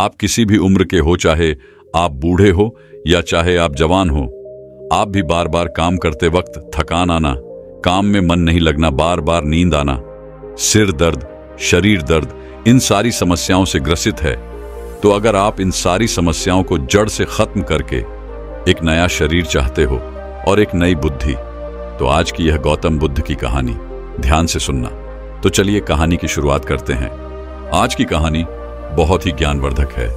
आप किसी भी उम्र के हो, चाहे आप बूढ़े हो या चाहे आप जवान हो, आप भी बार बार काम करते वक्त थकान आना, काम में मन नहीं लगना बार बार नींद आना, सिर दर्द, शरीर दर्द, इन सारी समस्याओं से ग्रसित है। तो अगर आप इन सारी समस्याओं को जड़ से खत्म करके एक नया शरीर चाहते हो और एक नई बुद्धि तो आज की यह गौतम बुद्ध की कहानी ध्यान से सुनना। तो चलिए कहानी की शुरुआत करते हैं। आज की कहानी बहुत ही ज्ञानवर्धक है।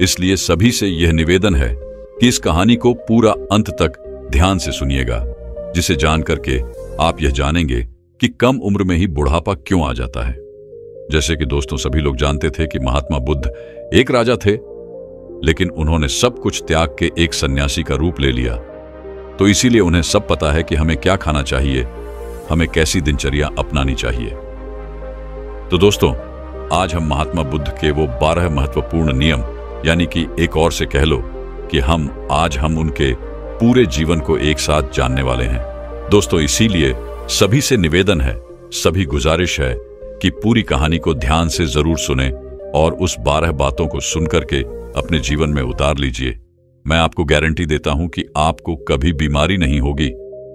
इसलिए सभी से यह निवेदन है कि इस कहानी को पूरा अंत तक ध्यान से सुनिएगा, जिसे जान करके आप यह जानेंगे कि कम उम्र में ही बुढ़ापा क्यों आ जाता है। जैसे कि दोस्तों, सभी लोग जानते थे कि महात्मा बुद्ध एक राजा थे, लेकिन उन्होंने सब कुछ त्याग के एक सन्यासी का रूप ले लिया। तो इसीलिए उन्हें सब पता है कि हमें क्या खाना चाहिए, हमें कैसी दिनचर्या अपनानी चाहिए। तो दोस्तों आज हम महात्मा बुद्ध के वो बारह महत्वपूर्ण नियम, यानी कि एक और से कह लो कि हम, आज हम उनके पूरे जीवन को एक साथ जानने वाले हैं। दोस्तों, इसीलिए सभी से निवेदन है, सभी गुजारिश है कि पूरी कहानी को ध्यान से ज़रूर सुने और उस बारह बातों को सुनकर के अपने जीवन में उतार लीजिए। मैं आपको गारंटी देता हूँ कि आपको कभी बीमारी नहीं होगी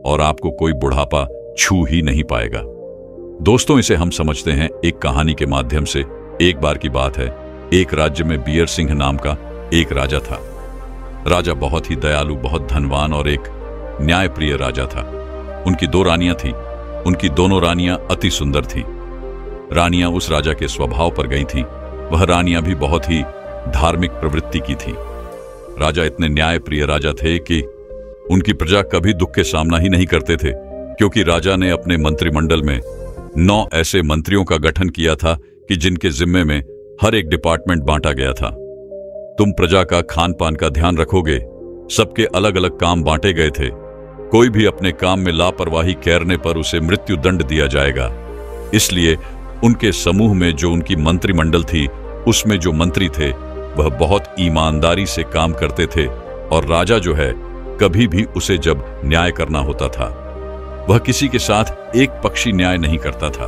और आपको कोई बुढ़ापा छू ही नहीं पाएगा। दोस्तों, इसे हम समझते हैं एक कहानी के माध्यम से। एक बार की बात है, एक राज्य में बियर सिंह नाम का एक राजा था। राजा बहुत ही दयालु, बहुत धनवान और एक न्यायप्रिय राजा था। उनकी दो रानियाँ थी। उनकी दोनों रानियाँ अति सुंदर थी। रानियाँ उस राजा के स्वभाव पर गई थीं। वह रानियाँ भी बहुत ही धार्मिक प्रवृत्ति की थी। राजा इतने न्यायप्रिय राजा थे कि उनकी प्रजा कभी दुख के सामना ही नहीं करते थे, क्योंकि राजा ने अपने मंत्रिमंडल में नौ ऐसे मंत्रियों का गठन किया था कि जिनके जिम्मे में हर एक डिपार्टमेंट बांटा गया था। तुम प्रजा का खान पान का ध्यान रखोगे, सबके अलग अलग काम बांटे गए थे। कोई भी अपने काम में लापरवाही कैरने पर उसे मृत्यु दंड दिया जाएगा। इसलिए उनके समूह में जो उनकी मंत्रिमंडल थी, उसमें जो मंत्री थे, वह बहुत ईमानदारी से काम करते थे और राजा जो है, कभी भी उसे जब न्याय करना होता था। वह किसी के साथ एक पक्षी न्याय नहीं करता था।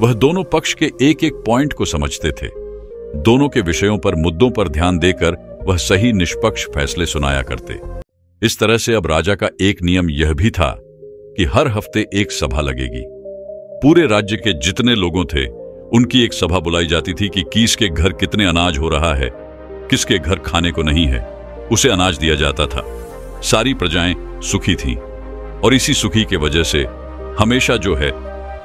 वह दोनों पक्ष के एक एक पॉइंट को समझते थे। दोनों के विषयों पर मुद्दों पर ध्यान देकर वह सही निष्पक्ष फैसले सुनाया करते। इस तरह से अब राजा का एक नियम यह भी था कि हर हफ़्ते एक सभा लगेगी। पूरे राज्य के जितने लोगों थे, उनकी एक सभा बुलाई जाती थी कि किस के घर कितने अनाज हो रहा है, किसके घर खाने को नहीं है, उसे अनाज दिया जाता था। सारी प्रजाएँ सुखी थीं। और इसी सुखी के वजह से हमेशा जो है,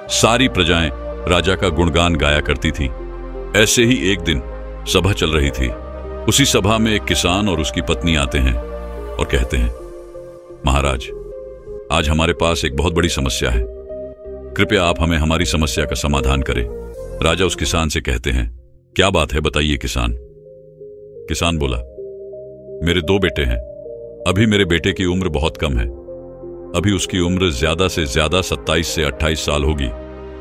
सारी प्रजाएँ राजा का गुणगान गाया करती थीं। ऐसे ही एक दिन सभा चल रही थी। उसी सभा में एक किसान और उसकी पत्नी आते हैं और कहते हैं, महाराज, आज हमारे पास एक बहुत बड़ी समस्या है। कृपया आप हमें हमारी समस्या का समाधान करें। राजा उस किसान से कहते हैं, क्या बात है, बताइए किसान। किसान बोला, मेरे दो बेटे हैं। अभी मेरे बेटे की उम्र बहुत कम है। अभी उसकी उम्र ज़्यादा से ज़्यादा 27 से 28 साल होगी।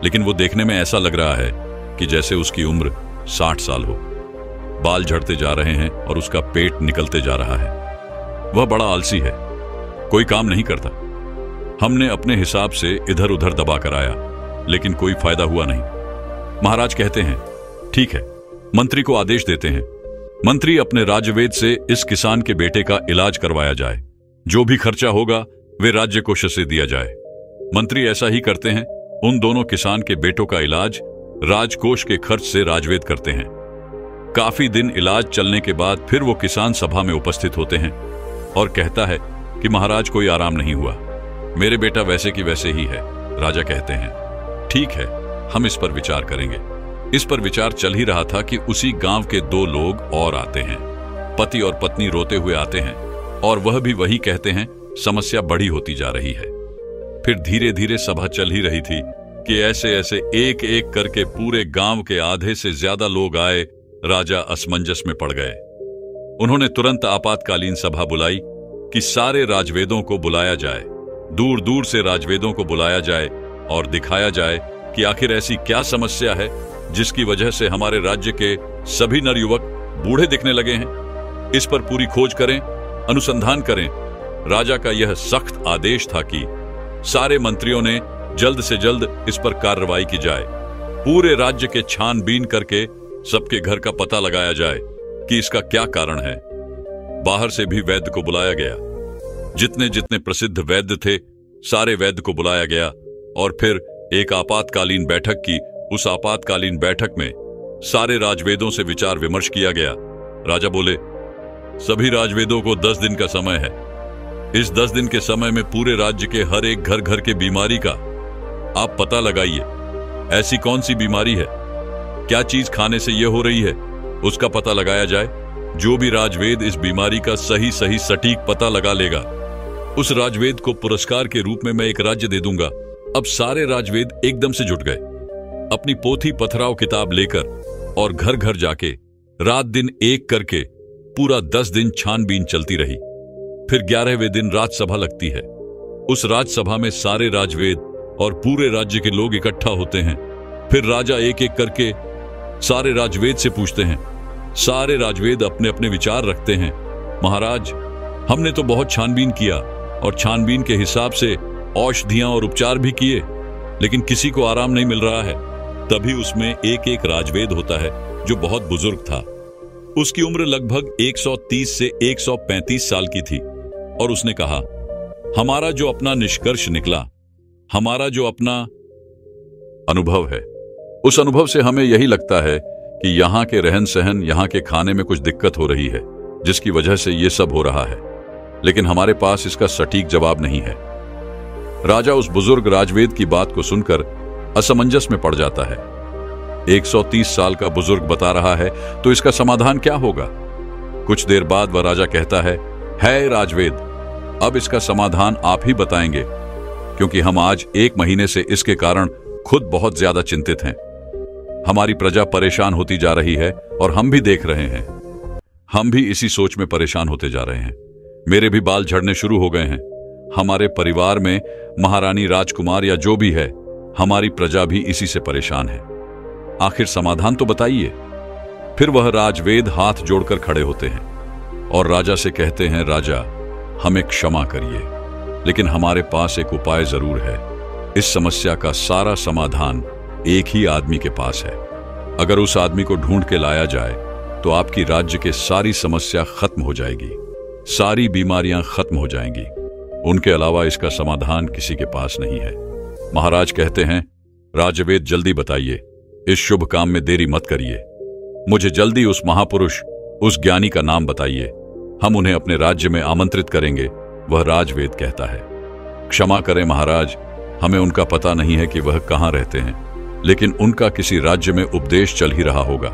लेकिन वो देखने में ऐसा लग रहा है कि जैसे उसकी उम्र 60 साल हो। बाल झड़ते जा रहे हैं और उसका पेट निकलते जा रहा है। वह बड़ा आलसी है। कोई काम नहीं करता। हमने अपने हिसाब से इधर उधर दबा कर आया, लेकिन कोई फ़ायदा हुआ नहीं। महाराज कहते हैं, ठीक है, मंत्री को आदेश देते हैं। मंत्री अपने राजवेद से इस किसान के बेटे का इलाज करवाया जाए। जो भी खर्चा होगा वे राज्य कोष से दिया जाए। मंत्री ऐसा ही करते हैं। उन दोनों किसान के बेटों का इलाज राजकोष के खर्च से राजवेद करते हैं। काफ़ी दिन इलाज चलने के बाद फिर वो किसान सभा में उपस्थित होते हैं और कहता है कि महाराज कोई आराम नहीं हुआ। मेरे बेटा वैसे की वैसे ही है, राजा कहते हैं। ठीक है, हम इस पर विचार करेंगे। इस पर विचार चल ही रहा था कि उसी गाँव के दो लोग और आते हैं। पति और पत्नी रोते हुए आते हैं और वह भी वही कहते हैं समस्या बड़ी होती जा रही है। फिर धीरे धीरे सभा चल ही रही थी कि ऐसे ऐसे एक एक करके पूरे गाँव के आधे से ज़्यादा लोग आए, राजा असमंजस में पड़ गए। उन्होंने तुरंत आपातकालीन सभा बुलाई कि सारे राजवेदों को बुलाया जाए दूर दूर से राजवेदों को बुलाया जाए और दिखाया जाए कि आखिर ऐसी क्या समस्या है, जिसकी वजह से हमारे राज्य के सभी नर युवक बूढ़े दिखने लगे हैं। इस पर पूरी खोज करें, अनुसंधान करें राजा का यह सख्त आदेश था कि सारे मंत्रियों ने जल्द से जल्द इस पर कार्रवाई की जाए। पूरे राज्य के छानबीन करके सबके घर का पता लगाया जाए कि इसका क्या कारण है। बाहर से भी वैद्य को बुलाया गया। जितने जितने प्रसिद्ध वैद्य थे, सारे वैद्य को बुलाया गया और फिर एक आपातकालीन बैठक की, उस आपातकालीन बैठक में सारे राजवेदों से विचार विमर्श किया गया। राजा बोले, सभी राजवेदों को दस दिन का समय है। इस दस दिन के समय में पूरे राज्य के हर एक घर घर के बीमारी का आप पता लगाइए। ऐसी कौन सी बीमारी है? क्या चीज़ खाने से यह हो रही है? उसका पता लगाया जाए। जो भी राजवेद इस बीमारी का सही सही सटीक पता लगा लेगा। उस राजवेद को पुरस्कार के रूप में मैं एक राज्य दे दूँगा। अब सारे राजवेद एकदम से जुट गए। अपनी पोथी पथराव किताब लेकर और घर घर जाके, रात दिन एक करके, पूरा दस दिन छानबीन चलती रही। फिर ग्यारहवें दिन राजसभा लगती है। उस राजसभा में सारे राजवेद और पूरे राज्य के लोग इकट्ठा होते हैं। फिर राजा एक एक करके सारे राजवेद से पूछते हैं। सारे राजवेद अपने अपने विचार रखते हैं। महाराज, हमने तो बहुत छानबीन किया और छानबीन के हिसाब से औषधियाँ और उपचार भी किए, लेकिन किसी को आराम नहीं मिल रहा है। तभी उसमें एक एक राजवेद होता है, जो बहुत बुज़ुर्ग था। उसकी उम्र लगभग 130 से 135 साल की थी। और उसने कहा, हमारा जो अपना निष्कर्ष निकला, हमारा जो अपना अनुभव है, उस अनुभव से हमें यही लगता है कि यहाँ के रहन सहन यहाँ के खाने में कुछ दिक्कत हो रही है, जिसकी वजह से ये सब हो रहा है। लेकिन हमारे पास इसका सटीक जवाब नहीं है। राजा उस बुज़ुर्ग राजवेद की बात को सुनकर असमंजस में पड़ जाता है। 130 साल का बुज़ुर्ग बता रहा है तो इसका समाधान क्या होगा? कुछ देर बाद वह राजा कहता है है राजवेद अब इसका समाधान आप ही बताएँगे, क्योंकि हम आज एक महीने से इसके कारण खुद बहुत ज़्यादा चिंतित हैं। हमारी प्रजा परेशान होती जा रही है और हम भी देख रहे हैं। हम भी इसी सोच में परेशान होते जा रहे हैं। मेरे भी बाल झड़ने शुरू हो गए हैं। हमारे परिवार में महारानी राजकुमार या जो भी है, हमारी प्रजा भी इसी से परेशान है। आखिर समाधान तो बताइए। फिर वह राजवेद हाथ जोड़कर खड़े होते हैं और राजा से कहते हैं, राजा हमें क्षमा करिए, लेकिन हमारे पास एक उपाय ज़रूर है। इस समस्या का सारा समाधान एक ही आदमी के पास है। अगर उस आदमी को ढूंढ के लाया जाए तो आपकी राज्य के सारी समस्या खत्म हो जाएगी। सारी बीमारियाँ खत्म हो जाएँगी। उनके अलावा इसका समाधान किसी के पास नहीं है। महाराज कहते हैं, राजवेद जल्दी बताइए, इस शुभ काम में देरी मत करिए। मुझे जल्दी उस महापुरुष, उस ज्ञानी का नाम बताइए। हम उन्हें अपने राज्य में आमंत्रित करेंगे, वह राजवेद कहता है। क्षमा करें महाराज, हमें उनका पता नहीं है कि वह कहाँ रहते हैं, लेकिन उनका किसी राज्य में उपदेश चल ही रहा होगा।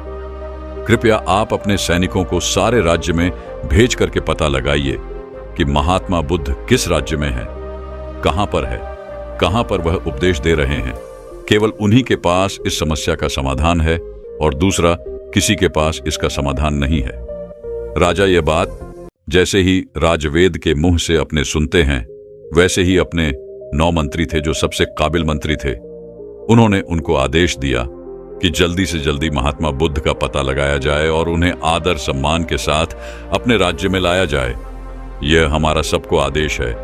कृपया आप अपने सैनिकों को सारे राज्य में भेज करके पता लगाइए कि महात्मा बुद्ध किस राज्य में है, कहाँ पर है, कहाँ पर वह उपदेश दे रहे हैं। केवल उन्हीं के पास इस समस्या का समाधान है और दूसरा, किसी के पास इसका समाधान नहीं है। राजा, यह बात जैसे ही राजवेद के मुँह से अपने सुनते हैं, वैसे ही अपने नौ मंत्री थे जो सबसे काबिल मंत्री थे। उन्होंने उनको आदेश दिया कि जल्दी से जल्दी महात्मा बुद्ध का पता लगाया जाए और उन्हें आदर सम्मान के साथ अपने राज्य में लाया जाए। यह हमारा सबको आदेश है।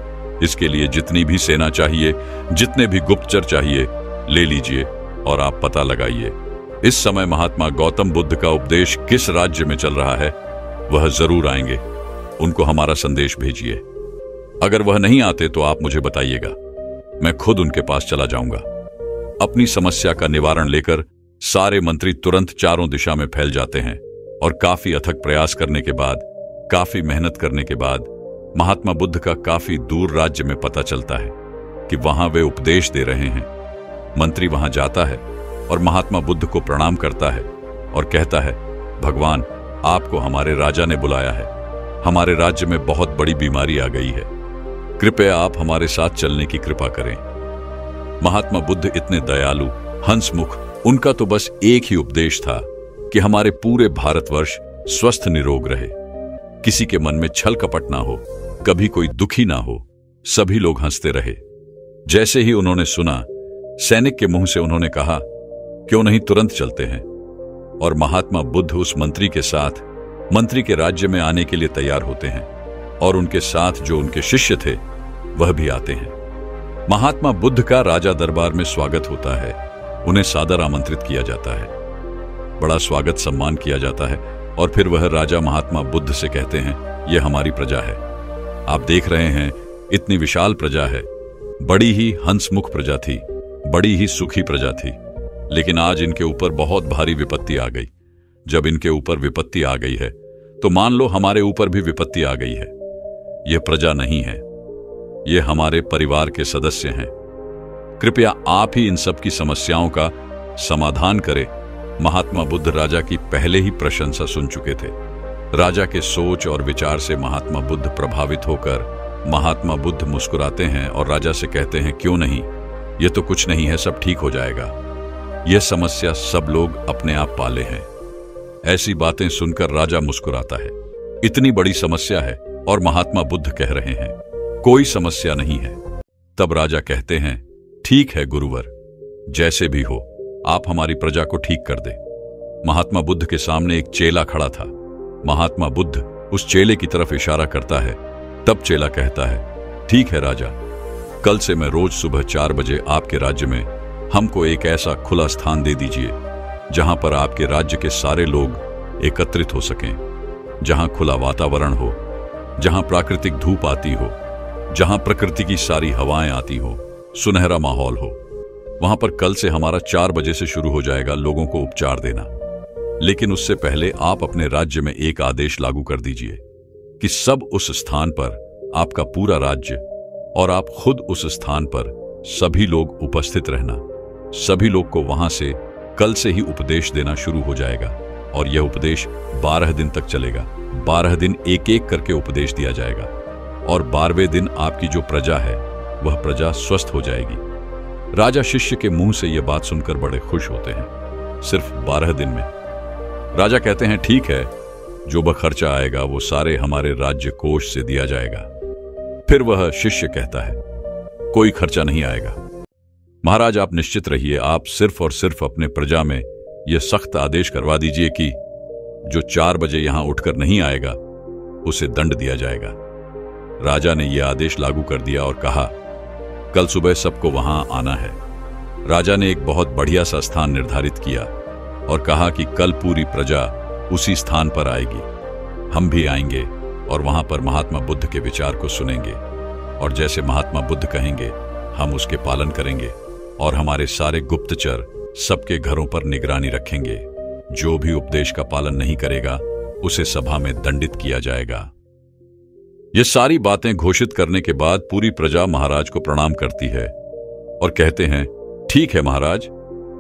इसके लिए जितनी भी सेना चाहिए, जितने भी गुप्तचर चाहिए, ले लीजिए और आप पता लगाइए। इस समय महात्मा गौतम बुद्ध का उपदेश किस राज्य में चल रहा है, वह ज़रूर आएँगे। उनको हमारा संदेश भेजिए। अगर वह नहीं आते तो आप मुझे बताइएगा। मैं खुद उनके पास चला जाऊँगा। अपनी समस्या का निवारण लेकर सारे मंत्री तुरंत चारों दिशा में फैल जाते हैं और काफ़ी अथक प्रयास करने के बाद, काफ़ी मेहनत करने के बाद, महात्मा बुद्ध का काफ़ी दूर राज्य में पता चलता है कि वहाँ वे उपदेश दे रहे हैं। मंत्री वहाँ जाता है और महात्मा बुद्ध को प्रणाम करता है और कहता है, भगवान, आपको हमारे राजा ने बुलाया है। हमारे राज्य में बहुत बड़ी बीमारी आ गई है। कृपया आप हमारे साथ चलने की कृपा करें। महात्मा बुद्ध इतने दयालु, हंसमुख, उनका तो बस एक ही उपदेश था कि हमारे पूरे भारतवर्ष स्वस्थ निरोग रहे। किसी के मन में छल कपट ना हो, कभी कोई दुखी ना हो, सभी लोग हँसते रहे। जैसे ही उन्होंने सुना, सैनिक के मुँह से उन्होंने कहा, क्यों नहीं तुरंत चलते हैं? और महात्मा बुद्ध उस मंत्री के साथ मंत्री के राज्य में आने के लिए तैयार होते हैं और उनके साथ जो उनके शिष्य थे, वह भी आते हैं। महात्मा बुद्ध का राजा दरबार में स्वागत होता है। उन्हें सादर आमंत्रित किया जाता है। बड़ा स्वागत सम्मान किया जाता है और फिर वह राजा महात्मा बुद्ध से कहते हैं, यह हमारी प्रजा है। आप देख रहे हैं, इतनी विशाल प्रजा है। बड़ी ही हंसमुख प्रजा थी, बड़ी ही सुखी प्रजा थी। लेकिन आज इनके ऊपर बहुत भारी विपत्ति आ गई। जब इनके ऊपर विपत्ति आ गई है तो मान लो हमारे ऊपर भी विपत्ति आ गई है। यह प्रजा नहीं है। ये हमारे परिवार के सदस्य हैं। कृपया आप ही इन सब की समस्याओं का समाधान करें। महात्मा बुद्ध राजा की पहले ही प्रशंसा सुन चुके थे। राजा के सोच और विचार से महात्मा बुद्ध प्रभावित होकर महात्मा बुद्ध मुस्कुराते हैं और राजा से कहते हैं, क्यों नहीं? ये तो कुछ नहीं है, सब ठीक हो जाएगा। यह समस्या सब लोग अपने आप पाले हैं। ऐसी बातें सुनकर राजा मुस्कुराता है। इतनी बड़ी समस्या है और महात्मा बुद्ध कह रहे हैं, कोई समस्या नहीं है। तब राजा कहते हैं, ठीक है, गुरुवर, जैसे भी हो, आप हमारी प्रजा को ठीक कर दे। महात्मा बुद्ध के सामने एक चेला खड़ा था। महात्मा बुद्ध उस चेले की तरफ़ इशारा करता है। तब चेला कहता है, ठीक है, राजा, कल से मैं रोज सुबह चार बजे आपके राज्य में हमको एक ऐसा खुला स्थान दे दीजिए जहाँ पर आपके राज्य के सारे लोग एकत्रित हो सकें, जहाँ खुला वातावरण हो, जहाँ प्राकृतिक धूप आती हो, जहाँ प्रकृति की सारी हवाएँ आती हो, सुनहरा माहौल हो। वहाँ पर कल से हमारा चार बजे से शुरू हो जाएगा लोगों को उपचार देना। लेकिन उससे पहले आप अपने राज्य में एक आदेश लागू कर दीजिए कि सब उस स्थान पर आपका पूरा राज्य और आप खुद उस स्थान पर सभी लोग उपस्थित रहना। सभी लोग को वहाँ से कल से ही उपदेश देना शुरू हो जाएगा और यह उपदेश बारह दिन तक चलेगा। बारह दिन एक एक करके उपदेश दिया जाएगा और बारहवें दिन आपकी जो प्रजा है, वह प्रजा स्वस्थ हो जाएगी। राजा शिष्य के मुँह से यह बात सुनकर बड़े खुश होते हैं। सिर्फ़ बारह दिन में। राजा कहते हैं, ठीक है, जो वह खर्चा आएगा, वो सारे हमारे राज्य कोष से दिया जाएगा। फिर वह शिष्य कहता है, कोई खर्चा नहीं आएगा। महाराज, आप निश्चित रहिए, आप सिर्फ़ और सिर्फ़ अपने प्रजा में यह सख्त आदेश करवा दीजिए कि जो चार बजे यहाँ उठकर नहीं आएगा, उसे दंड दिया जाएगा। राजा ने यह आदेश लागू कर दिया और कहा, कल सुबह सबको वहाँ आना है। राजा ने एक बहुत बढ़िया सा स्थान निर्धारित किया और कहा कि कल पूरी प्रजा उसी स्थान पर आएगी। हम भी आएँगे और वहाँ पर महात्मा बुद्ध के विचार को सुनेंगे और जैसे महात्मा बुद्ध कहेंगे, हम उसके पालन करेंगे। और हमारे सारे गुप्तचर सबके घरों पर निगरानी रखेंगे। जो भी उपदेश का पालन नहीं करेगा, उसे सभा में दंडित किया जाएगा। ये सारी बातें घोषित करने के बाद पूरी प्रजा महाराज को प्रणाम करती है और कहते हैं, ठीक है महाराज,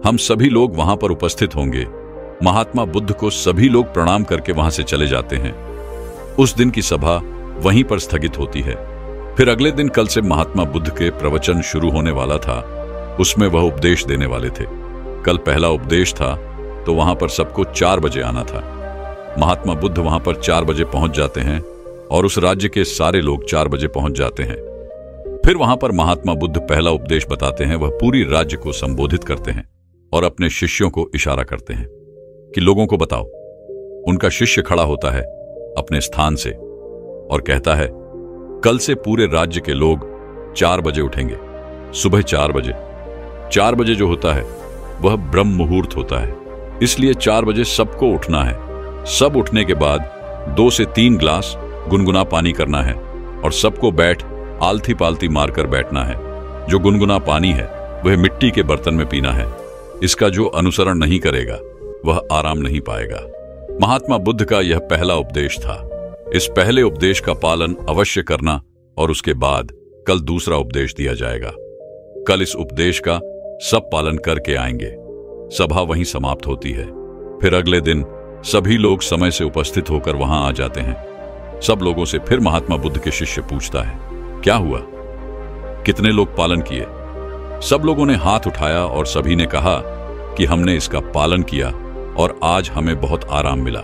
हम सभी लोग वहाँ पर उपस्थित होंगे। महात्मा बुद्ध को सभी लोग प्रणाम करके वहाँ से चले जाते हैं। उस दिन की सभा वहीं पर स्थगित होती है। फिर अगले दिन कल से महात्मा बुद्ध के प्रवचन शुरू होने वाला था। उसमें वह उपदेश देने वाले थे। कल पहला उपदेश था तो वहाँ पर सबको चार बजे आना था। महात्मा बुद्ध वहाँ पर चार बजे पहुँच जाते हैं और उस राज्य के सारे लोग चार बजे पहुँच जाते हैं। फिर वहाँ पर महात्मा बुद्ध पहला उपदेश बताते हैं, वह पूरी राज्य को संबोधित करते हैं और अपने शिष्यों को इशारा करते हैं कि लोगों को बताओ, उनका शिष्य खड़ा होता है अपने स्थान से और कहता है, कल से पूरे राज्य के लोग चार बजे उठेंगे, सुबह चार बजे। चार बजे जो होता है, वह ब्रह्म मुहूर्त होता है। इसलिए चार बजे सबको उठना है। सब उठने के बाद दो से तीन ग्लास गुनगुना पानी करना है और सबको बैठ आलथी पालती मारकर बैठना है। जो गुनगुना पानी है, वह मिट्टी के बर्तन में पीना है। इसका जो अनुसरण नहीं करेगा, वह आराम नहीं पाएगा। महात्मा बुद्ध का यह पहला उपदेश था। इस पहले उपदेश का पालन अवश्य करना और उसके बाद कल दूसरा उपदेश दिया जाएगा। कल इस उपदेश का सब पालन करके आएँगे। सभा वहीं समाप्त होती है। फिर अगले दिन सभी लोग समय से उपस्थित होकर वहाँ आ जाते हैं। सब लोगों से फिर महात्मा बुद्ध के शिष्य पूछता है, क्या हुआ? कितने लोग पालन किए? सब लोगों ने हाथ उठाया और सभी ने कहा कि हमने इसका पालन किया और आज हमें बहुत आराम मिला।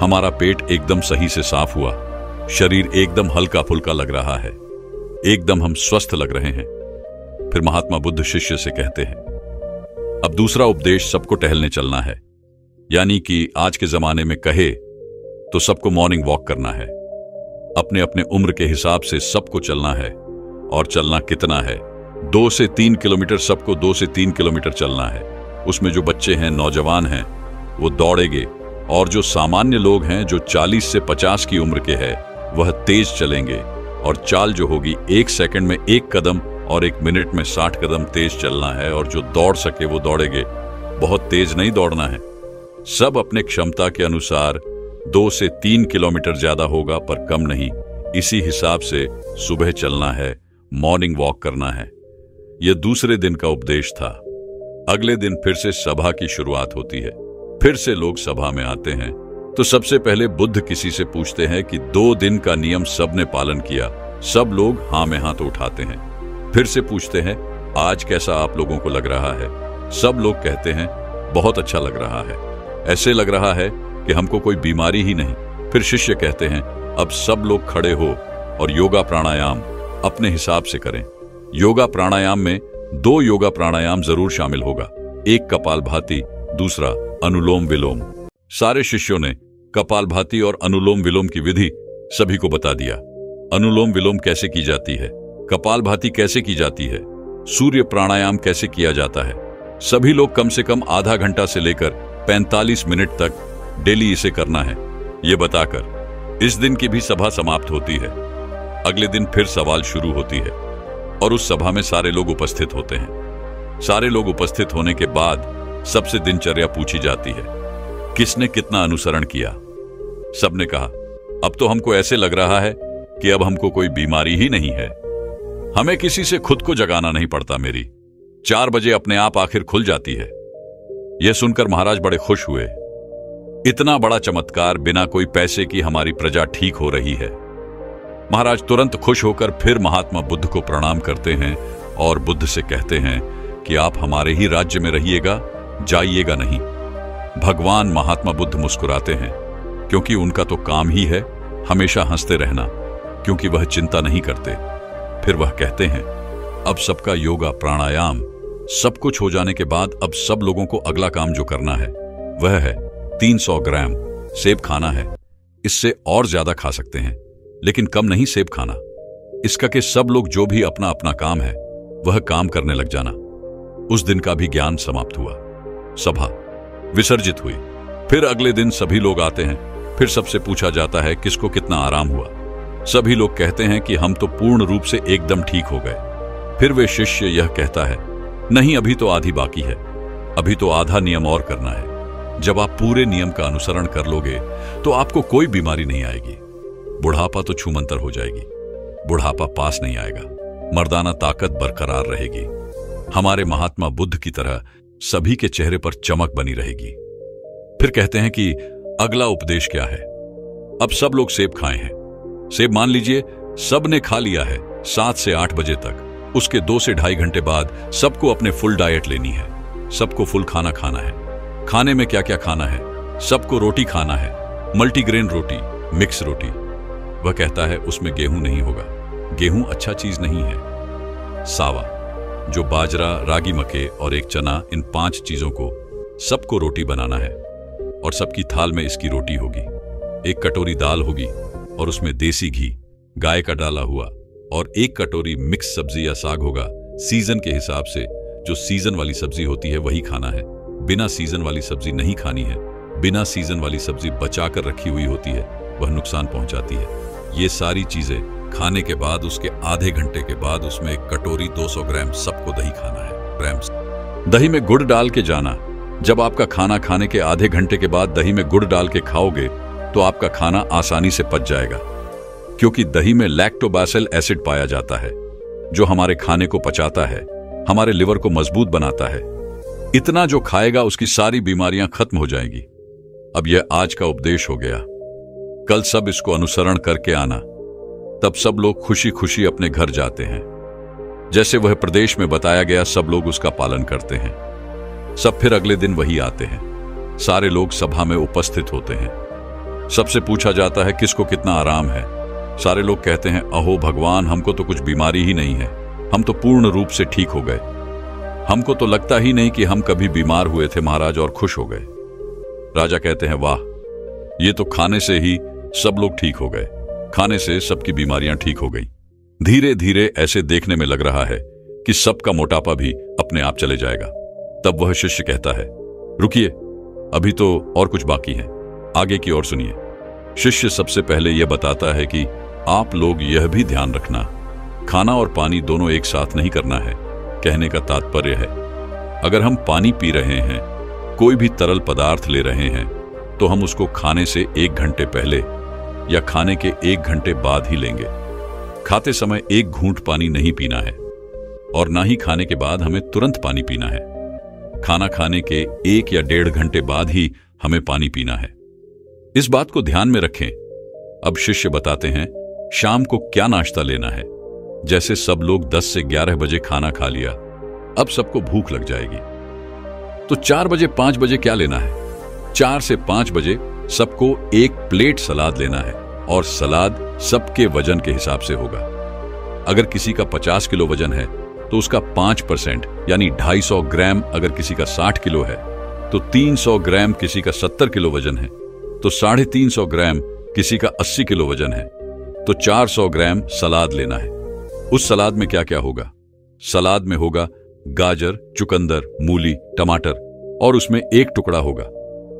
हमारा पेट एकदम सही से साफ़ हुआ। शरीर एकदम हल्का फुल्का लग रहा है। एकदम हम स्वस्थ लग रहे हैं। फिर महात्मा बुद्ध शिष्य से कहते हैं, अब दूसरा उपदेश सबको टहलने चलना है। यानी कि आज के जमाने में कहे तो सबको मॉर्निंग वॉक करना है। अपने अपने उम्र के हिसाब से सबको चलना है, और चलना कितना है। दो से तीन किलोमीटर सबको दो से तीन किलोमीटर चलना है। उसमें जो बच्चे हैं, नौजवान हैं, वो दौड़ेंगे, और जो सामान्य लोग हैं, जो 40 से 50 की उम्र के हैं, वह तेज चलेंगे, और चाल जो होगी, एक सेकंड में एक कदम और एक मिनट में 60 कदम तेज चलना है और जो दौड़ सके वो दौड़ेंगे। बहुत तेज नहीं दौड़ना है। सब अपने क्षमता के अनुसार दो से तीन किलोमीटर ज़्यादा होगा, पर कम नहीं। इसी हिसाब से सुबह चलना है, मॉर्निंग वॉक करना है। यह दूसरे दिन का उपदेश था। अगले दिन फिर से सभा की शुरुआत होती है। फिर से लोग सभा में आते हैं। तो सबसे पहले बुद्ध किसी से पूछते हैं कि दो दिन का नियम सबने पालन किया। सब लोग हाँ में हाथ तो उठाते हैं। फिर से पूछते हैं, आज कैसा आप लोगों को लग रहा है? सब लोग कहते हैं, बहुत अच्छा लग रहा है। ऐसे लग रहा है कि हमको कोई बीमारी ही नहीं। फिर शिष्य कहते हैं, अब सब लोग खड़े हो और योगा प्राणायाम अपने हिसाब से करें। योगा प्राणायाम में दो योगा प्राणायाम ज़रूर शामिल होगा। एक कपाल भाती, दूसरा अनुलोम विलोम। सारे शिष्यों ने कपाल भाती और अनुलोम विलोम की विधि सभी को बता दिया। अनुलोम विलोम कैसे की जाती है? कपाल भाती कैसे की जाती है? सूर्य प्राणायाम कैसे किया जाता है? सभी लोग कम से कम आधा घंटा से लेकर 45 मिनट तक डेली इसे करना है। ये बताकर इस दिन की भी सभा समाप्त होती है। अगले दिन फिर सवाल शुरू होती है और उस सभा में सारे लोग उपस्थित होते हैं। सारे लोग उपस्थित होने के बाद सबसे दिनचर्या पूछी जाती है, किसने कितना अनुसरण किया? सबने कहा, अब तो हमको ऐसे लग रहा है कि अब हमको कोई बीमारी ही नहीं है। हमें किसी से खुद को जगाना नहीं पड़ता मेरी। चार बजे अपने आप आखिर खुल जाती है। यह सुनकर महाराज बड़े खुश हुए। इतना बड़ा चमत्कार बिना कोई पैसे की हमारी प्रजा ठीक हो रही है। महाराज तुरंत खुश होकर फिर महात्मा बुद्ध को प्रणाम करते हैं और बुद्ध से कहते हैं कि आप हमारे ही राज्य में रहिएगा, जाइएगा नहीं। भगवान महात्मा बुद्ध मुस्कुराते हैं, क्योंकि उनका तो काम ही है हमेशा हँसते रहना, क्योंकि वह चिंता नहीं करते। फिर वह कहते हैं, अब सबका योगा प्राणायाम, सब कुछ हो जाने के बाद अब सब लोगों को अगला काम जो करना है, वह है 300 ग्राम सेब खाना है। इससे और ज़्यादा खा सकते हैं, लेकिन कम नहीं सेब खाना। इसका के सब लोग जो भी अपना अपना काम है, वह काम करने लग जाना। उस दिन का भी ज्ञान समाप्त हुआ। सभा विसर्जित हुई। फिर अगले दिन सभी लोग आते हैं। फिर सबसे पूछा जाता है, किसको कितना आराम हुआ? सभी लोग कहते हैं कि हम तो पूर्ण रूप से एकदम ठीक हो गए। फिर वे शिष्य यह कहता है, नहीं, अभी तो आधी बाकी है। अभी तो आधा नियम और करना है। जब आप पूरे नियम का अनुसरण कर लोगे तो आपको कोई बीमारी नहीं आएगी। बुढ़ापा तो छूमंतर हो जाएगी। बुढ़ापा पास नहीं आएगा। मर्दाना ताकत बरकरार रहेगी। हमारे महात्मा बुद्ध की तरह सभी के चेहरे पर चमक बनी रहेगी। फिर कहते हैं कि अगला उपदेश क्या है? अब सब लोग सेब खाए हैं। सेब मान लीजिए, सबने खा लिया है सात से आठ बजे तक। उसके दो से ढाई घंटे बाद सबको अपने फुल डाइट लेनी है। सबको फुल खाना खाना है। खाने में क्या क्या खाना है? सबको रोटी खाना है। मल्टीग्रेन रोटी, मिक्स रोटी। वह कहता है, उसमें गेहूँ नहीं होगा। गेहूँ अच्छा चीज़ नहीं है। सावा, जो बाजरा, रागी मके और एक चना, इन पाँच चीज़ों को सबको रोटी बनाना है। और सबकी थाल में इसकी रोटी होगी। एक कटोरी दाल होगी। और उसमें देसी घी, गाय का डाला हुआ और एक कटोरी मिक्स सब्ज़ी या साग होगा। सीज़न के हिसाब से जो सीज़न वाली सब्ज़ी होती है, वही खाना है। बिना सीज़न वाली सब्ज़ी नहीं खानी है। बिना सीज़न वाली सब्ज़ी बचा कर रखी हुई होती है, वह नुकसान पहुंचाती है। ये सारी चीज़ें खाने के बाद, उसके आधे घंटे के बाद उसमें एक कटोरी 200 ग्राम सबको दही खाना है। दही में गुड़ डाल के जाना। जब आपका खाना खाने के आधे घंटे के बाद दही में गुड़ डाल के खाओगे तो आपका खाना आसानी से पच जाएगा, क्योंकि दही में लैक्टोबासिल एसिड पाया जाता है, जो हमारे खाने को पचाता है, हमारे लिवर को मज़बूत बनाता है। इतना जो खाएगा, उसकी सारी बीमारियाँ खत्म हो जाएगी। अब यह आज का उपदेश हो गया। कल सब इसको अनुसरण करके आना। तब सब लोग खुशी खुशी अपने घर जाते हैं। जैसे वह प्रदेश में बताया गया, सब लोग उसका पालन करते हैं। सब फिर अगले दिन वही आते हैं। सारे लोग सभा में उपस्थित होते हैं। सबसे पूछा जाता है किसको कितना आराम है। सारे लोग कहते हैं, अहो भगवान, हमको तो कुछ बीमारी ही नहीं है। हम तो पूर्ण रूप से ठीक हो गए। हमको तो लगता ही नहीं कि हम कभी बीमार हुए थे महाराज और खुश हो गए। राजा कहते हैं, वाह, ये तो खाने से ही सब लोग ठीक हो गए। खाने से सबकी बीमारियाँ ठीक हो गई। धीरे धीरे ऐसे देखने में लग रहा है कि सबका मोटापा भी अपने आप चले जाएगा। तब वह शिष्य कहता है, रुकिए, अभी तो और कुछ बाकी है। आगे की ओर सुनिए। शिष्य सबसे पहले यह बताता है कि आप लोग यह भी ध्यान रखना, खाना और पानी दोनों एक साथ नहीं करना है, कहने का तात्पर्य है। अगर हम पानी पी रहे हैं, कोई भी तरल पदार्थ ले रहे हैं तो हम उसको खाने से एक घंटे पहले या खाने के एक घंटे बाद ही लेंगे। खाते समय एक घूंट पानी नहीं पीना है और ना ही खाने के बाद हमें तुरंत पानी पीना है। खाना खाने के एक या डेढ़ घंटे बाद ही हमें पानी पीना है। इस बात को ध्यान में रखें। अब शिष्य बताते हैं, शाम को क्या नाश्ता लेना है? जैसे सब लोग 10 से 11 बजे खाना खा लिया, अब सबको भूख लग जाएगी। तो चार बजे, पाँच बजे क्या लेना है? चार से पाँच बजे सबको एक प्लेट सलाद लेना है, और सलाद सबके वज़न के हिसाब से होगा। अगर किसी का पचास किलो वज़न है तो उसका पाँच परसेंट, यानी ढाई ग्राम अगर किसी का साठ किलो है तो तीन सौ ग्राम किसी का सत्तर किलो वज़न है। तो साढ़े तीन सौ ग्राम किसी का अस्सी किलो वज़न है। तो चार सौ ग्राम सलाद लेना है। उस सलाद में क्या क्या होगा? सलाद में होगा गाजर, चुकंदर, मूली, टमाटर और उसमें एक टुकड़ा होगा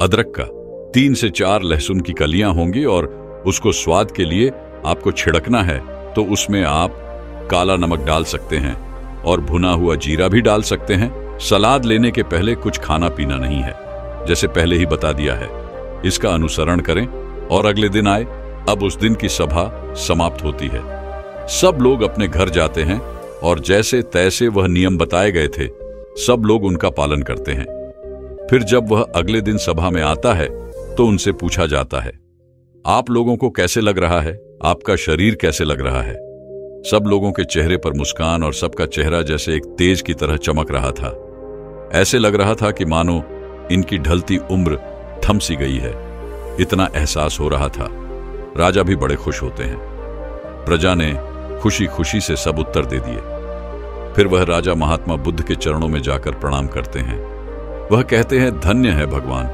अदरक का। तीन से चार लहसुन की कलियाँ होंगी और उसको स्वाद के लिए आपको छिड़कना है तो उसमें आप काला नमक डाल सकते हैं और भुना हुआ जीरा भी डाल सकते हैं। सलाद लेने के पहले कुछ खाना पीना नहीं है, जैसे पहले ही बता दिया है। इसका अनुसरण करें और अगले दिन आए। अब उस दिन की सभा समाप्त होती है। सब लोग अपने घर जाते हैं और जैसे तैसे वह नियम बताए गए थे, सब लोग उनका पालन करते हैं। फिर जब वह अगले दिन सभा में आता है तो उनसे पूछा जाता है, आप लोगों को कैसे लग रहा है? आपका शरीर कैसे लग रहा है? सब लोगों के चेहरे पर मुस्कान और सबका चेहरा जैसे एक तेज की तरह चमक रहा था। ऐसे लग रहा था कि मानो इनकी ढलती उम्र थम सी गई है। इतना एहसास हो रहा था। राजा भी बड़े खुश होते हैं। प्रजा ने खुशी खुशी से सब उत्तर दे दिए। फिर वह राजा महात्मा बुद्ध के चरणों में जाकर प्रणाम करते हैं। वह कहते हैं, धन्य है भगवान।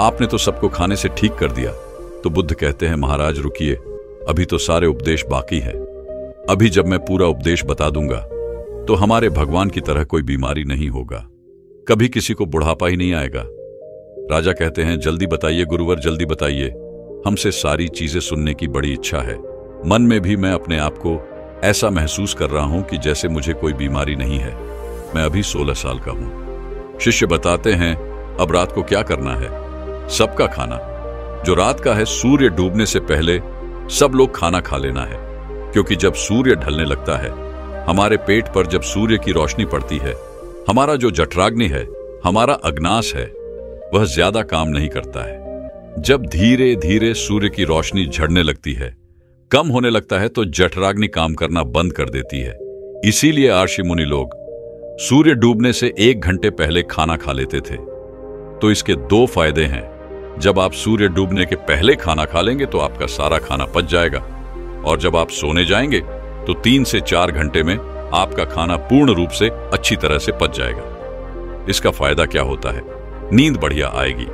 आपने तो सबको खाने से ठीक कर दिया। तो बुद्ध कहते हैं, महाराज, रुकिए। अभी तो सारे उपदेश बाकी है। अभी जब मैं पूरा उपदेश बता दूँगा तो हमारे भगवान की तरह कोई बीमारी नहीं होगा। कभी किसी को बुढ़ापा ही नहीं आएगा। राजा कहते हैं, जल्दी बताइए गुरुवर, जल्दी बताइए। हमसे सारी चीज़ें सुनने की बड़ी इच्छा है। मन में भी मैं अपने आप को ऐसा महसूस कर रहा हूँ कि जैसे मुझे कोई बीमारी नहीं है। मैं अभी सोलह साल का हूँ। शिष्य बताते हैं, अब रात को क्या करना है? सबका खाना। जो रात का है, सूर्य डूबने से पहले सब लोग खाना खा लेना है। क्योंकि जब सूर्य ढलने लगता है, हमारे पेट पर जब सूर्य की रोशनी पड़ती है, हमारा जो जठराग्नि है, हमारा अग्नाश है वह ज़्यादा काम नहीं करता है। जब धीरे धीरे सूर्य की रोशनी झड़ने लगती है, कम होने लगता है तो जठराग्नि काम करना बंद कर देती है। इसीलिए आर्षि मुनि लोग सूर्य डूबने से एक घंटे पहले खाना खा लेते थे। तो इसके दो फ़ायदे हैं। जब आप सूर्य डूबने के पहले खाना खा लेंगे तो आपका सारा खाना पच जाएगा। और जब आप सोने जाएँगे तो तीन से चार घंटे में आपका खाना पूर्ण रूप से अच्छी तरह से पच जाएगा। इसका फ़ायदा क्या होता है? नींद बढ़िया आएगी।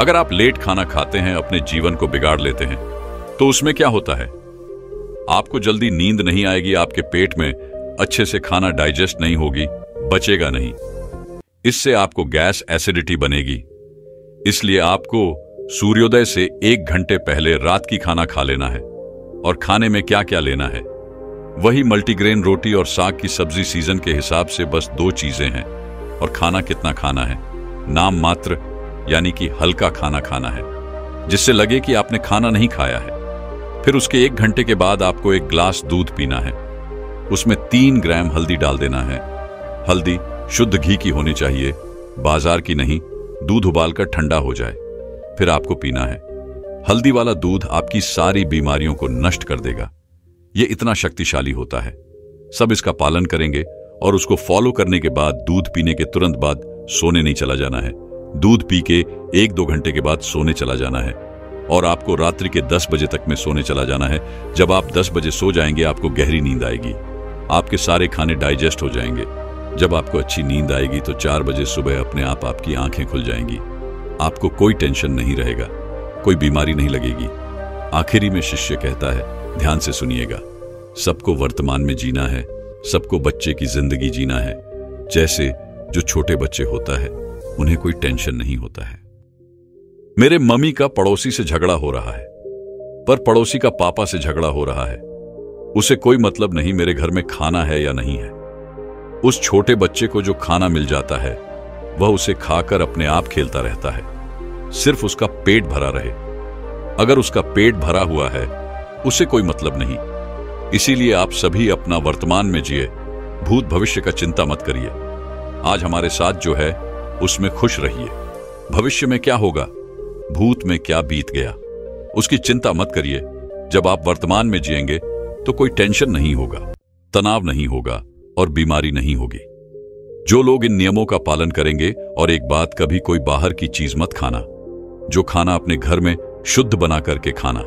अगर आप लेट खाना खाते हैं, अपने जीवन को बिगाड़ लेते हैं तो उसमें क्या होता है? आपको जल्दी नींद नहीं आएगी, आपके पेट में अच्छे से खाना डाइजेस्ट नहीं होगी, बचेगा नहीं। इससे आपको गैस एसिडिटी बनेगी। इसलिए आपको सूर्योदय से एक घंटे पहले रात की खाना खा लेना है। और खाने में क्या क्या लेना है? वही मल्टीग्रेन रोटी और साग की सब्ज़ी सीज़न के हिसाब से बस दो चीज़ें हैं। और खाना कितना खाना है? नाम मात्र, यानी कि हल्का खाना खाना है, जिससे लगे कि आपने खाना नहीं खाया है। फिर उसके एक घंटे के बाद आपको एक ग्लास दूध पीना है। उसमें तीन ग्राम हल्दी डाल देना है। हल्दी शुद्ध घी की होनी चाहिए, बाज़ार की नहीं, दूध उबालकर ठंडा हो जाए, फिर आपको पीना है। हल्दी वाला दूध आपकी सारी बीमारियों को नष्ट कर देगा। यह इतना शक्तिशाली होता है। सब इसका पालन करेंगे और उसको फॉलो करने के बाद दूध पीने के तुरंत बाद सोने नहीं चला जाना है। दूध पी के एक दो घंटे के बाद सोने चला जाना है। और आपको रात्रि के दस बजे तक में सोने चला जाना है। जब आप दस बजे सो जाएँगे, आपको गहरी नींद आएगी। आपके सारे खाने डाइजेस्ट हो जाएँगे। जब आपको अच्छी नींद आएगी तो चार बजे सुबह अपने आप आपकी आँखें खुल जाएँगी। आपको कोई टेंशन नहीं रहेगा। कोई बीमारी नहीं लगेगी। आखिरी में शिष्य कहता है, ध्यान से सुनिएगा। सबको वर्तमान में जीना है। सबको बच्चे की ज़िंदगी जीना है। जैसे जो छोटे बच्चे होता है, उन्हें कोई टेंशन नहीं होता है। मेरे मम्मी का पड़ोसी से झगड़ा हो रहा है, पर पड़ोसी का पापा से झगड़ा हो रहा है। उसे कोई मतलब नहीं मेरे घर में खाना है या नहीं है। उस छोटे बच्चे को जो खाना मिल जाता है, वह उसे खाकर अपने आप खेलता रहता है। सिर्फ़ उसका पेट भरा रहे। अगर उसका पेट भरा हुआ है, उसे कोई मतलब नहीं। इसीलिए आप सभी अपना वर्तमान में जिए। भूत भविष्य का चिंता मत करिए। आज हमारे साथ जो है, उसमें खुश रहिए। भविष्य में क्या होगा? भूत में क्या बीत गया? उसकी चिंता मत करिए। जब आप वर्तमान में जिएँगे तो कोई टेंशन नहीं होगा, तनाव नहीं होगा और बीमारी नहीं होगी। जो लोग इन नियमों का पालन करेंगे और एक बात कभी कोई बाहर की चीज़ मत खाना, जो खाना अपने घर में शुद्ध बना करके खाना,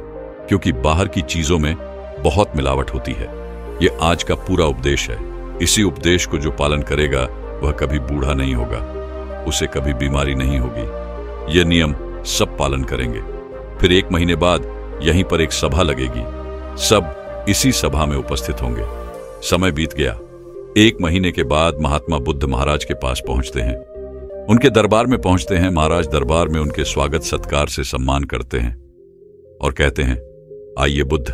क्योंकि बाहर की चीज़ों में बहुत मिलावट होती है। ये आज का पूरा उपदेश है। इसी उपदेश को जो पालन करेगा वह कभी बूढ़ा नहीं होगा, उसे कभी बीमारी नहीं होगी। यह नियम सब पालन करेंगे। फिर एक महीने बाद यहीं पर एक सभा लगेगी। सब इसी सभा में उपस्थित होंगे। समय बीत गया। एक महीने के बाद महात्मा बुद्ध महाराज के पास पहुँचते हैं। उनके दरबार में पहुँचते हैं। महाराज दरबार में उनके स्वागत सत्कार से सम्मान करते हैं और कहते हैं, आइए बुद्ध,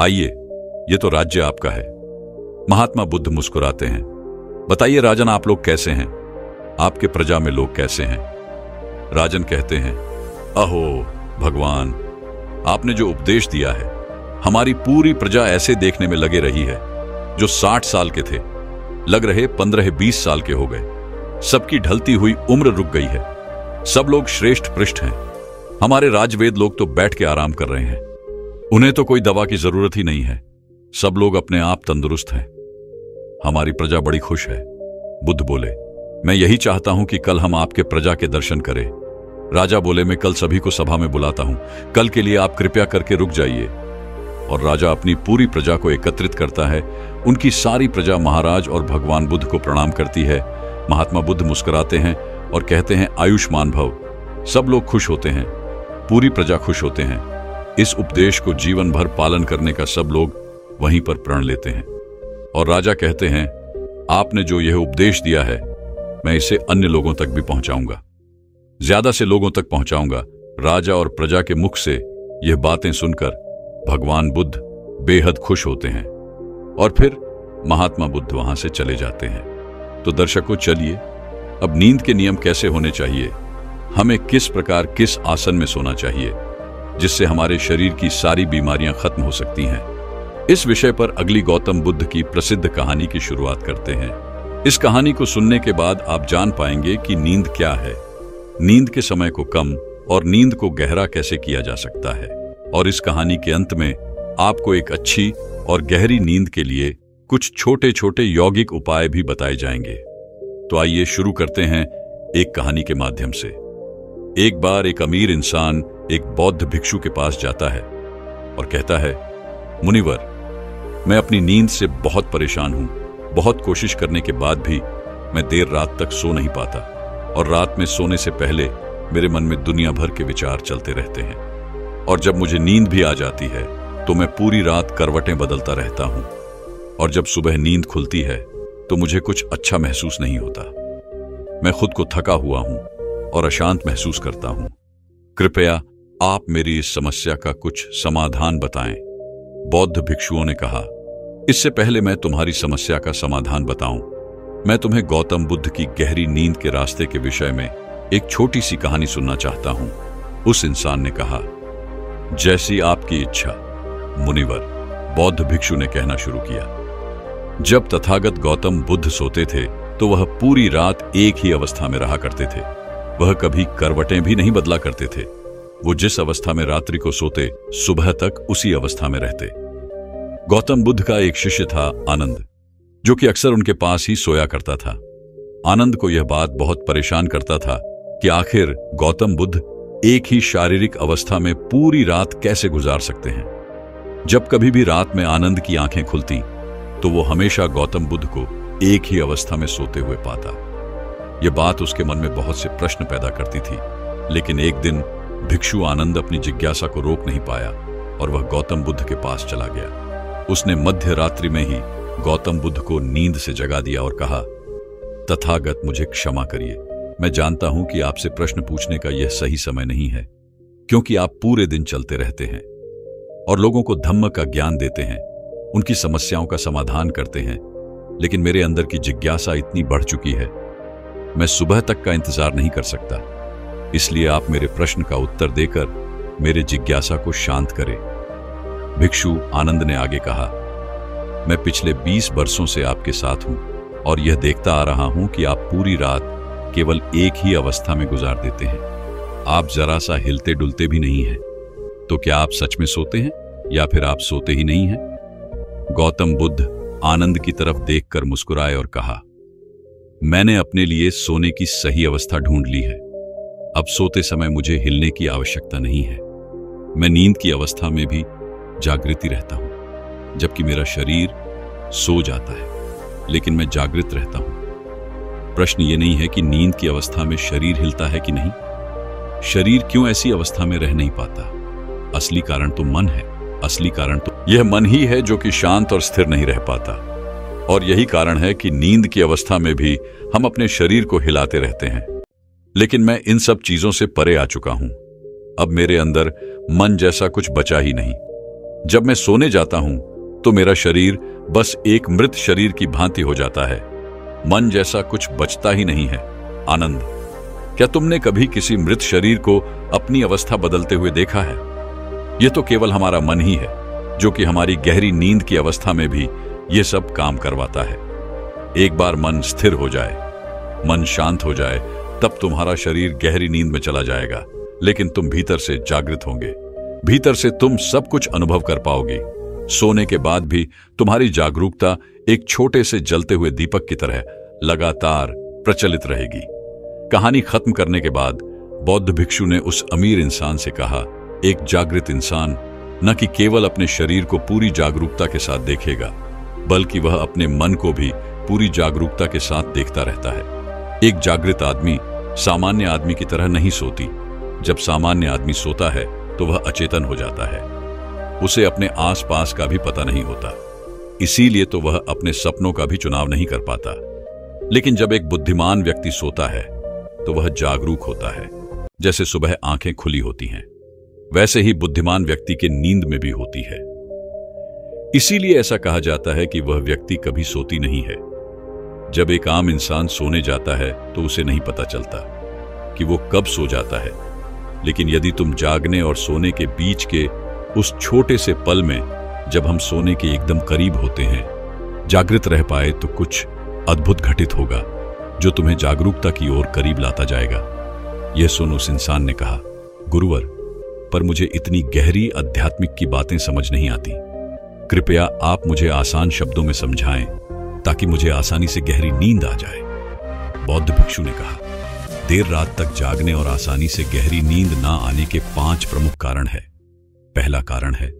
आइए, ये तो राज्य आपका है। महात्मा बुद्ध मुस्कुराते हैं। बताइए, राजन, आप लोग कैसे हैं? आपके प्रजा में लोग कैसे हैं? राजन कहते हैं, अहो, भगवान, आपने जो उपदेश दिया है, हमारी पूरी प्रजा ऐसे देखने में लगे रही है, जो साठ साल के थे, लग रहे पंद्रह बीस साल के हो गए। सबकी ढलती हुई उम्र रुक गई है। सब लोग श्रेष्ठ पृष्ठ हैं। हमारे राजवेद लोग तो बैठ के आराम कर रहे हैं। उन्हें तो कोई दवा की ज़रूरत ही नहीं है। सब लोग अपने आप तंदुरुस्त हैं। हमारी प्रजा बड़ी खुश है। बुद्ध बोले, मैं यही चाहता हूँ कि कल हम आपके प्रजा के दर्शन करें। राजा बोले, मैं कल सभी को सभा में बुलाता हूँ। कल के लिए आप कृपया करके रुक जाइए। और राजा अपनी पूरी प्रजा को एकत्रित करता है। उनकी सारी प्रजा महाराज और भगवान बुद्ध को प्रणाम करती है। महात्मा बुद्ध मुस्कुराते हैं और कहते हैं, आयुष्मान भव। सब लोग खुश होते हैं। पूरी प्रजा खुश होते हैं। इस उपदेश को जीवन भर पालन करने का सब लोग वहीं पर प्रण लेते हैं। और राजा कहते हैं, आपने जो यह उपदेश दिया है, मैं इसे अन्य लोगों तक भी पहुंचाऊँगा। ज़्यादा से लोगों तक पहुंचाऊँगा, राजा और प्रजा के मुख से यह बातें सुनकर भगवान बुद्ध बेहद खुश होते हैं और फिर महात्मा बुद्ध वहाँ से चले जाते हैं। तो दर्शकों, चलिए, अब नींद के नियम कैसे होने चाहिए? हमें किस प्रकार किस आसन में सोना चाहिए, जिससे हमारे शरीर की सारी बीमारियाँ खत्म हो सकती हैं? इस विषय पर अगली गौतम बुद्ध की प्रसिद्ध कहानी की शुरुआत करते हैं। इस कहानी को सुनने के बाद आप जान पाएँगे कि नींद क्या है। नींद के समय को कम और नींद को गहरा कैसे किया जा सकता है। और इस कहानी के अंत में आपको एक अच्छी और गहरी नींद के लिए कुछ छोटे छोटे यौगिक उपाय भी बताए जाएँगे। तो आइए शुरू करते हैं एक कहानी के माध्यम से। एक बार एक अमीर इंसान एक बौद्ध भिक्षु के पास जाता है और कहता है, मुनिवर मैं अपनी नींद से बहुत परेशान हूँ। बहुत कोशिश करने के बाद भी मैं देर रात तक सो नहीं पाता और रात में सोने से पहले मेरे मन में दुनिया भर के विचार चलते रहते हैं। और जब मुझे नींद भी आ जाती है तो मैं पूरी रात करवटें बदलता रहता हूँ। और जब सुबह नींद खुलती है तो मुझे कुछ अच्छा महसूस नहीं होता। मैं खुद को थका हुआ हूँ और अशांत महसूस करता हूँ। कृपया आप मेरी इस समस्या का कुछ समाधान बताएँ, बौद्ध भिक्षुओं ने कहा। इससे पहले मैं तुम्हारी समस्या का समाधान बताऊँ। मैं तुम्हें गौतम बुद्ध की गहरी नींद के रास्ते के विषय में एक छोटी सी कहानी सुनना चाहता हूँ, उस इंसान ने कहा, जैसी आपकी इच्छा, मुनिवर, बौद्ध भिक्षु ने कहना शुरू किया। जब तथागत गौतम बुद्ध सोते थे तो वह पूरी रात एक ही अवस्था में रहा करते थे। वह कभी करवटें भी नहीं बदला करते थे। वो जिस अवस्था में रात्रि को सोते, सुबह तक उसी अवस्था में रहते। गौतम बुद्ध का एक शिष्य था आनंद, जो कि अक्सर उनके पास ही सोया करता था। आनंद को यह बात बहुत परेशान करता था कि आखिर गौतम बुद्ध एक ही शारीरिक अवस्था में पूरी रात कैसे गुजार सकते हैं। जब कभी भी रात में आनंद की आँखें खुलती तो वो हमेशा गौतम बुद्ध को एक ही अवस्था में सोते हुए पाता। यह बात उसके मन में बहुत से प्रश्न पैदा करती थी, लेकिन एक दिन भिक्षु आनंद अपनी जिज्ञासा को रोक नहीं पाया और वह गौतम बुद्ध के पास चला गया। उसने मध्य रात्रि में ही गौतम बुद्ध को नींद से जगा दिया और कहा, तथागत मुझे क्षमा करिए। मैं जानता हूँ कि आपसे प्रश्न पूछने का यह सही समय नहीं है, क्योंकि आप पूरे दिन चलते रहते हैं और लोगों को धम्म का ज्ञान देते हैं, उनकी समस्याओं का समाधान करते हैं। लेकिन मेरे अंदर की जिज्ञासा इतनी बढ़ चुकी है, मैं सुबह तक का इंतज़ार नहीं कर सकता। इसलिए आप मेरे प्रश्न का उत्तर देकर मेरे जिज्ञासा को शांत करें। भिक्षु आनंद ने आगे कहा, मैं पिछले 20 वर्षों से आपके साथ हूँ और यह देखता आ रहा हूँ कि आप पूरी रात केवल एक ही अवस्था में गुजार देते हैं। आप जरा सा हिलते डुलते भी नहीं हैं। तो क्या आप सच में सोते हैं या फिर आप सोते ही नहीं हैं? गौतम बुद्ध आनंद की तरफ़ देखकर मुस्कुराए और कहा, मैंने अपने लिए सोने की सही अवस्था ढूंढ ली है। अब सोते समय मुझे हिलने की आवश्यकता नहीं है। मैं नींद की अवस्था में भी जागृति रहता हूँ। जबकि मेरा शरीर सो जाता है, लेकिन मैं जागृत रहता हूँ। प्रश्न ये नहीं है कि नींद की अवस्था में शरीर हिलता है कि नहीं। शरीर क्यों ऐसी अवस्था में रह नहीं पाता? असली कारण तो मन है, असली कारण तो यह मन ही है जो कि शांत और स्थिर नहीं रह पाता। और यही कारण है कि नींद की अवस्था में भी हम अपने शरीर को हिलाते रहते हैं। लेकिन मैं इन सब चीज़ों से परे आ चुका हूँ। अब मेरे अंदर मन जैसा कुछ बचा ही नहीं। जब मैं सोने जाता हूँ तो मेरा शरीर बस एक मृत शरीर की भांति हो जाता है। मन जैसा कुछ बचता ही नहीं है। आनंद, क्या तुमने कभी किसी मृत शरीर को अपनी अवस्था बदलते हुए देखा है? यह तो केवल हमारा मन ही है, जो कि हमारी गहरी नींद की अवस्था में भी यह सब काम करवाता है। एक बार मन स्थिर हो जाए, मन शांत हो जाए, तब तुम्हारा शरीर गहरी नींद में चला जाएगा, लेकिन तुम भीतर से जागृत होंगे। भीतर से तुम सब कुछ अनुभव कर पाओगे। सोने के बाद भी तुम्हारी जागरूकता एक छोटे से जलते हुए दीपक की तरह लगातार प्रचलित रहेगी। कहानी खत्म करने के बाद बौद्ध भिक्षु ने उस अमीर इंसान से कहा, एक जागृत इंसान न कि केवल अपने शरीर को पूरी जागरूकता के साथ देखेगा, बल्कि वह अपने मन को भी पूरी जागरूकता के साथ देखता रहता है। एक जागृत आदमी सामान्य आदमी की तरह नहीं सोती। जब सामान्य आदमी सोता है तो वह अचेतन हो जाता है। उसे अपने आसपास का भी पता नहीं होता। इसीलिए तो वह अपने सपनों का भी चुनाव नहीं कर पाता। लेकिन जब एक बुद्धिमान व्यक्ति सोता है तो वह जागरूक होता है, जैसे सुबह आँखें खुली होती हैं। वैसे ही बुद्धिमान व्यक्ति के नींद में भी होती है। इसीलिए ऐसा कहा जाता है कि वह व्यक्ति कभी सोती नहीं है। जब एक आम इंसान सोने जाता है तो उसे नहीं पता चलता कि वो कब सो जाता है। लेकिन यदि तुम जागने और सोने के बीच के उस छोटे से पल में जब हम सोने के एकदम करीब होते हैं, जागृत रह पाए तो कुछ अद्भुत घटित होगा, जो तुम्हें जागरूकता की ओर करीब लाता जाएगा। यह सुन उस इंसान ने कहा, गुरुवर, पर मुझे इतनी गहरी आध्यात्मिक की बातें समझ नहीं आती। कृपया आप मुझे आसान शब्दों में समझाएँ, ताकि मुझे आसानी से गहरी नींद आ जाए। बौद्ध भिक्षु ने कहा देर रात तक जागने और आसानी से गहरी नींद ना आने के पाँच प्रमुख कारण है। पहला कारण है,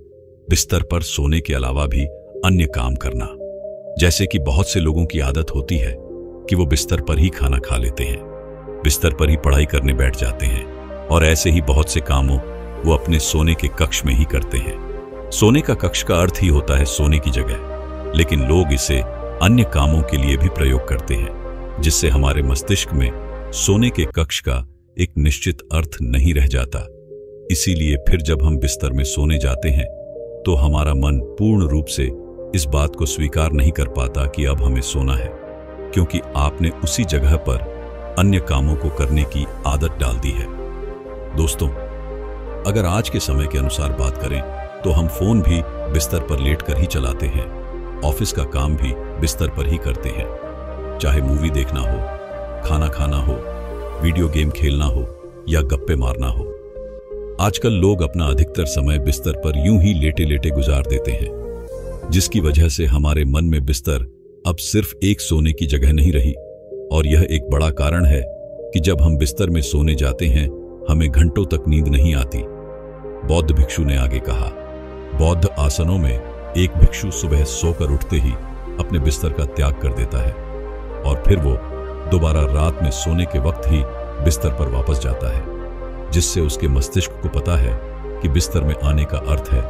बिस्तर पर सोने के अलावा भी अन्य काम करना। जैसे कि बहुत से लोगों की आदत होती है कि वो बिस्तर पर ही खाना खा लेते हैं, बिस्तर पर ही पढ़ाई करने बैठ जाते हैं और ऐसे ही बहुत से कामों वो अपने सोने के कक्ष में ही करते हैं। सोने का कक्ष का अर्थ ही होता है सोने की जगह, लेकिन लोग इसे अन्य कामों के लिए भी प्रयोग करते हैं, जिससे हमारे मस्तिष्क में सोने के कक्ष का एक निश्चित अर्थ नहीं रह जाता। इसीलिए फिर जब हम बिस्तर में सोने जाते हैं तो हमारा मन पूर्ण रूप से इस बात को स्वीकार नहीं कर पाता कि अब हमें सोना है, क्योंकि आपने उसी जगह पर अन्य कामों को करने की आदत डाल दी है। दोस्तों, अगर आज के समय के अनुसार बात करें तो हम फ़ोन भी बिस्तर पर लेट कर ही चलाते हैं, ऑफ़िस का काम भी बिस्तर पर ही करते हैं। चाहे मूवी देखना हो खाना खाना हो वीडियो गेम खेलना हो, या गप्पे मारना हो। आजकल लोग अपना अधिकतर समय बिस्तर पर यूँ ही लेटे लेटे गुजार देते हैं, जिसकी वजह से हमारे मन में बिस्तर अब सिर्फ़ एक सोने की जगह नहीं रही। और यह एक बड़ा कारण है कि जब हम बिस्तर में सोने जाते हैं, हमें घंटों तक नींद नहीं आती। बौद्ध भिक्षु ने आगे कहा, बौद्ध आसनों में एक भिक्षु सुबह सोकर उठते ही अपने बिस्तर का त्याग कर देता है, और फिर वो दोबारा रात में सोने के वक्त ही बिस्तर पर वापस जाता है, जिससे उसके मस्तिष्क को पता है कि बिस्तर में आने का अर्थ है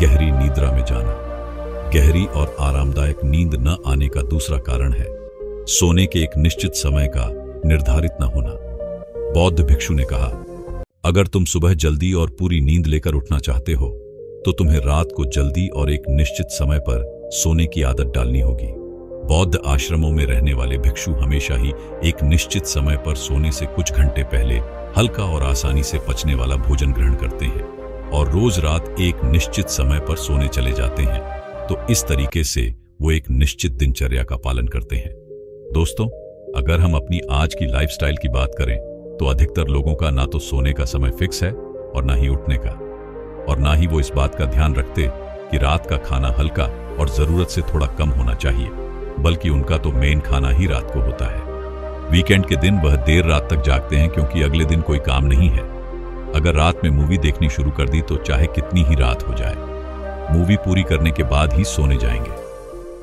गहरी निद्रा में जाना। गहरी और आरामदायक नींद न आने का दूसरा कारण है सोने के एक निश्चित समय का निर्धारित न होना। बौद्ध भिक्षु ने कहा, अगर तुम सुबह जल्दी और पूरी नींद लेकर उठना चाहते हो तो तुम्हें रात को जल्दी और एक निश्चित समय पर सोने की आदत डालनी होगी। बौद्ध आश्रमों में रहने वाले भिक्षु हमेशा ही एक निश्चित समय पर सोने से कुछ घंटे पहले हल्का और आसानी से पचने वाला भोजन ग्रहण करते हैं और रोज रात एक निश्चित समय पर सोने चले जाते हैं। तो इस तरीके से वो एक निश्चित दिनचर्या का पालन करते हैं। दोस्तों, अगर हम अपनी आज की लाइफस्टाइल की बात करें तो अधिकतर लोगों का ना तो सोने का समय फिक्स है और ना ही उठने का। और ना ही वो इस बात का ध्यान रखते कि रात का खाना हल्का और ज़रूरत से थोड़ा कम होना चाहिए। बल्कि उनका तो मेन खाना ही रात को होता है। वीकेंड के दिन वह देर रात तक जागते हैं क्योंकि अगले दिन कोई काम नहीं है। अगर रात में मूवी देखनी शुरू कर दी तो चाहे कितनी ही रात हो जाए। मूवी पूरी करने के बाद ही सोने जाएँगे।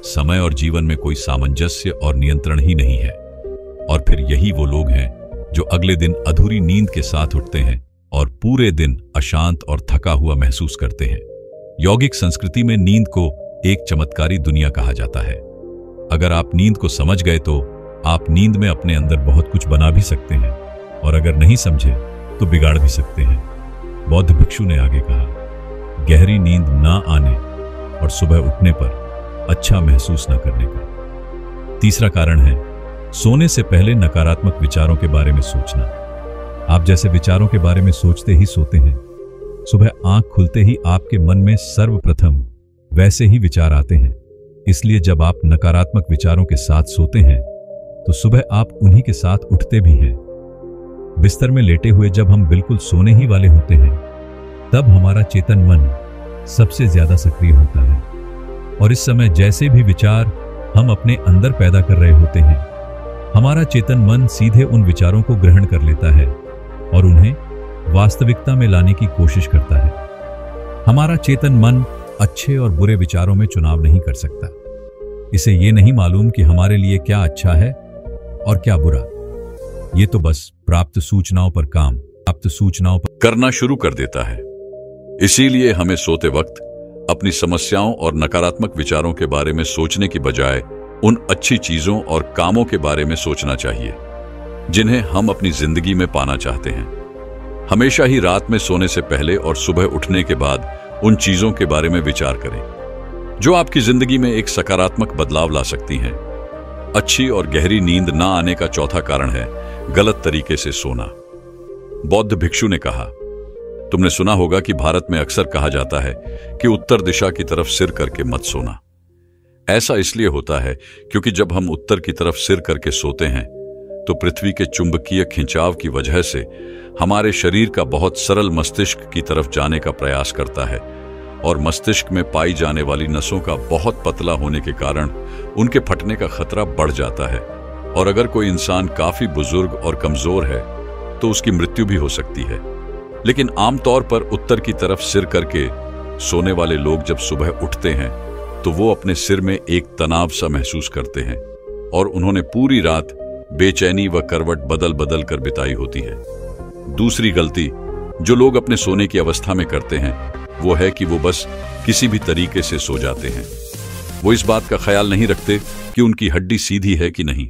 समय और जीवन में कोई सामंजस्य और नियंत्रण ही नहीं है। और फिर यही वो लोग हैं जो अगले दिन अधूरी नींद के साथ उठते हैं और पूरे दिन अशांत और थका हुआ महसूस करते हैं। यौगिक संस्कृति में नींद को एक चमत्कारी दुनिया कहा जाता है। अगर आप नींद को समझ गए तो आप नींद में अपने अंदर बहुत कुछ बना भी सकते हैं और अगर नहीं समझे तो बिगाड़ भी सकते हैं। बौद्ध भिक्षु ने आगे कहा, गहरी नींद ना आने और सुबह उठने पर अच्छा महसूस न करने का। तीसरा कारण है, सोने से पहले नकारात्मक विचारों के बारे में सोचना। आप जैसे विचारों के बारे में सोचते ही सोते हैं। सुबह आँख खुलते ही आपके मन में सर्वप्रथम वैसे ही विचार आते हैं। इसलिए जब आप नकारात्मक विचारों के साथ सोते हैं तो सुबह आप उन्हीं के साथ उठते भी हैं। बिस्तर में लेटे हुए जब हम बिल्कुल सोने ही वाले होते हैं, तब हमारा चेतन मन सबसे ज़्यादा सक्रिय होता है। और इस समय जैसे भी विचार हम अपने अंदर पैदा कर रहे होते हैं, हमारा चेतन मन सीधे उन विचारों को ग्रहण कर लेता है और उन्हें वास्तविकता में लाने की कोशिश करता है। हमारा चेतन मन अच्छे और बुरे विचारों में चुनाव नहीं कर सकता। इसे ये नहीं मालूम कि हमारे लिए क्या अच्छा है और क्या बुरा। ये तो बस प्राप्त सूचनाओं पर काम, प्राप्त सूचनाओं पर करना शुरू कर देता है। इसीलिए हमें सोते वक्त अपनी समस्याओं और नकारात्मक विचारों के बारे में सोचने की बजाय उन अच्छी चीज़ों और कामों के बारे में सोचना चाहिए, जिन्हें हम अपनी ज़िंदगी में पाना चाहते हैं। हमेशा ही रात में सोने से पहले और सुबह उठने के बाद उन चीज़ों के बारे में विचार करें, जो आपकी ज़िंदगी में एक सकारात्मक बदलाव ला सकती हैं। अच्छी और गहरी नींद ना आने का चौथा कारण है गलत तरीके से सोना। बौद्ध भिक्षु ने कहा, तुमने सुना होगा कि भारत में अक्सर कहा जाता है कि उत्तर दिशा की तरफ़ सिर करके मत सोना। ऐसा इसलिए होता है क्योंकि जब हम उत्तर की तरफ़ सिर करके सोते हैं तो पृथ्वी के चुंबकीय खिंचाव की वजह से हमारे शरीर का बहुत सरल मस्तिष्क की तरफ़ जाने का प्रयास करता है और मस्तिष्क में पाई जाने वाली नसों का बहुत पतला होने के कारण उनके फटने का खतरा बढ़ जाता है। और अगर कोई इंसान काफ़ी बुज़ुर्ग और कमज़ोर है तो उसकी मृत्यु भी हो सकती है। लेकिन आमतौर पर उत्तर की तरफ़ सिर करके सोने वाले लोग जब सुबह उठते हैं तो वो अपने सिर में एक तनाव सा महसूस करते हैं। और उन्होंने पूरी रात बेचैनी व करवट बदल बदल कर बिताई होती है। दूसरी गलती जो लोग अपने सोने की अवस्था में करते हैं, वो है कि वो बस किसी भी तरीके से सो जाते हैं। वो इस बात का ख्याल नहीं रखते कि उनकी हड्डी सीधी है कि नहीं।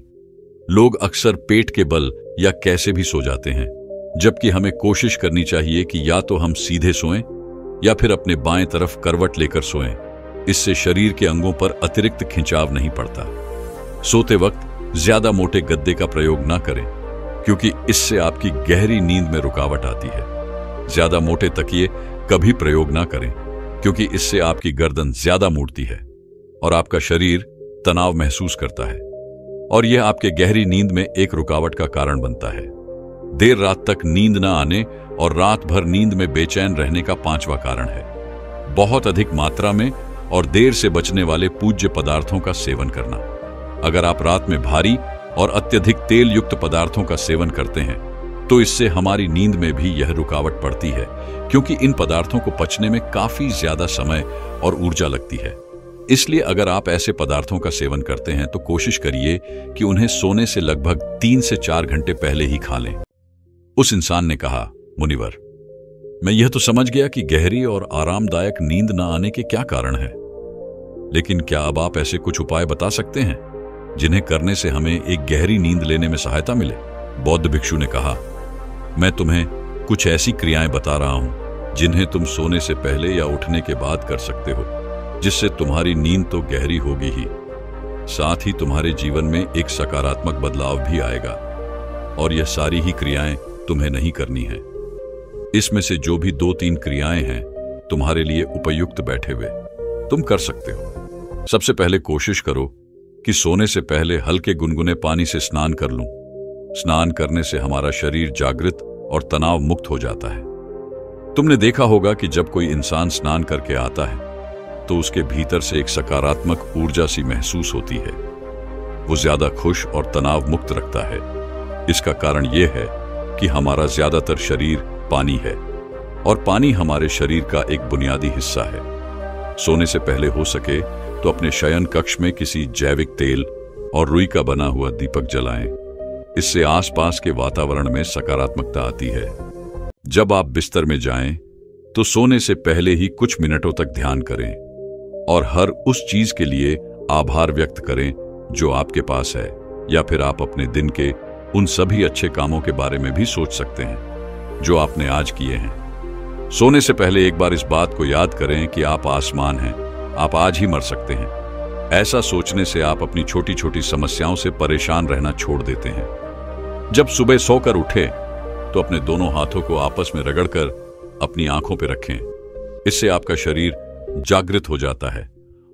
लोग अक्सर पेट के बल या कैसे भी सो जाते हैं, जबकि हमें कोशिश करनी चाहिए कि या तो हम सीधे सोएँ या फिर अपने बाएँ तरफ़ करवट लेकर सोएँ। इससे शरीर के अंगों पर अतिरिक्त खिंचाव नहीं पड़ता। सोते वक्त ज़्यादा मोटे गद्दे का प्रयोग ना करें, क्योंकि इससे आपकी गहरी नींद में रुकावट आती है। ज़्यादा मोटे तकिए कभी प्रयोग ना करें, क्योंकि इससे आपकी गर्दन ज़्यादा मूडती है और आपका शरीर तनाव महसूस करता है और यह आपके गहरी नींद में एक रुकावट का कारण बनता है। देर रात तक नींद ना आने और रात भर नींद में बेचैन रहने का पांचवा कारण है। बहुत अधिक मात्रा में और देर से बचने वाले पूज्य पदार्थों का सेवन करना। अगर आप रात में भारी और अत्यधिक तेल युक्त पदार्थों का सेवन करते हैं तो इससे हमारी नींद में भी यह रुकावट पड़ती है, क्योंकि इन पदार्थों को पचने में काफ़ी ज़्यादा समय और ऊर्जा लगती है। इसलिए अगर आप ऐसे पदार्थों का सेवन करते हैं तो कोशिश करिए कि उन्हें सोने से लगभग तीन से चार घंटे पहले ही खा लें। उस इंसान ने कहा, मुनिवर, मैं यह तो समझ गया कि गहरी और आरामदायक नींद न आने के क्या कारण है। लेकिन क्या अब आप ऐसे कुछ उपाय बता सकते हैं? जिन्हें करने से हमें एक गहरी नींद लेने में सहायता मिले। बौद्ध भिक्षु ने कहा, मैं तुम्हें कुछ ऐसी क्रियाएँ बता रहा हूँ, जिन्हें तुम सोने से पहले या उठने के बाद कर सकते हो, जिससे तुम्हारी नींद तो गहरी होगी ही। साथ ही तुम्हारे जीवन में एक सकारात्मक बदलाव भी आएगा, और यह सारी ही क्रियाएँ तुम्हें नहीं करनी है। इसमें से जो भी दो तीन क्रियाएँ हैं, तुम्हारे लिए उपयुक्त बैठे हुए। तुम कर सकते हो। सबसे पहले कोशिश करो कि सोने से पहले हल्के गुनगुने पानी से स्नान कर लूँ। स्नान करने से हमारा शरीर जागृत और तनाव मुक्त हो जाता है। तुमने देखा होगा कि जब कोई इंसान स्नान करके आता है तो उसके भीतर से एक सकारात्मक ऊर्जा सी महसूस होती है। वो ज़्यादा खुश और तनाव मुक्त रखता है। इसका कारण यह है कि हमारा ज़्यादातर शरीर पानी है और पानी हमारे शरीर का एक बुनियादी हिस्सा है। सोने से पहले हो सके तो अपने शयन कक्ष में किसी जैविक तेल और रुई का बना हुआ दीपक जलाएँ। इससे आसपास के वातावरण में सकारात्मकता आती है। जब आप बिस्तर में जाएँ तो सोने से पहले ही कुछ मिनटों तक ध्यान करें और हर उस चीज़ के लिए आभार व्यक्त करें जो आपके पास है, या फिर आप अपने दिन के उन सभी अच्छे कामों के बारे में भी सोच सकते हैं, जो आपने आज किए हैं। सोने से पहले एक बार इस बात को याद करें कि आप आसमान हैं। आप आज ही मर सकते हैं। ऐसा सोचने से आप अपनी छोटी छोटी समस्याओं से परेशान रहना छोड़ देते हैं। जब सुबह सोकर उठे तो अपने दोनों हाथों को आपस में रगड़कर अपनी आँखों पर रखें। इससे आपका शरीर जागृत हो जाता है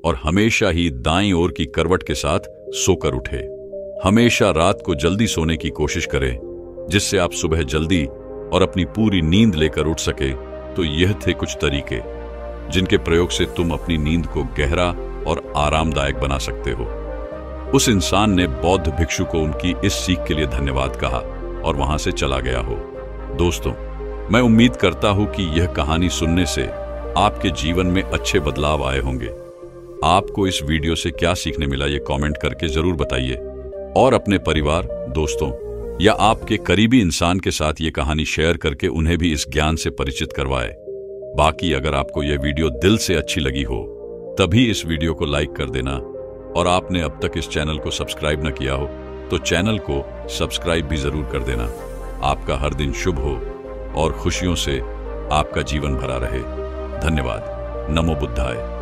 और हमेशा ही दाई ओर की करवट के साथ सोकर उठे। हमेशा रात को जल्दी सोने की कोशिश करें, जिससे आप सुबह जल्दी और अपनी पूरी नींद लेकर उठ सके तो यह थे कुछ तरीके। जिनके प्रयोग से तुम अपनी नींद को गहरा और आरामदायक बना सकते हो। उस इंसान ने बौद्ध भिक्षु को उनकी इस सीख के लिए धन्यवाद कहा और वहाँ से चला गया हो। दोस्तों, मैं उम्मीद करता हूँ कि यह कहानी सुनने से आपके जीवन में अच्छे बदलाव आए होंगे। आपको इस वीडियो से क्या सीखने मिला ये कमेंट करके ज़रूर बताइए। और अपने परिवार, दोस्तों, या आपके करीबी इंसान के साथ ये कहानी शेयर करके उन्हें भी इस ज्ञान से परिचित करवाए। बाकी अगर आपको यह वीडियो दिल से अच्छी लगी हो, तभी इस वीडियो को लाइक कर देना और आपने अब तक इस चैनल को सब्सक्राइब न किया हो तो चैनल को सब्सक्राइब भी ज़रूर कर देना। आपका हर दिन शुभ हो और खुशियों से आपका जीवन भरा रहे। धन्यवाद। नमो बुद्धाय।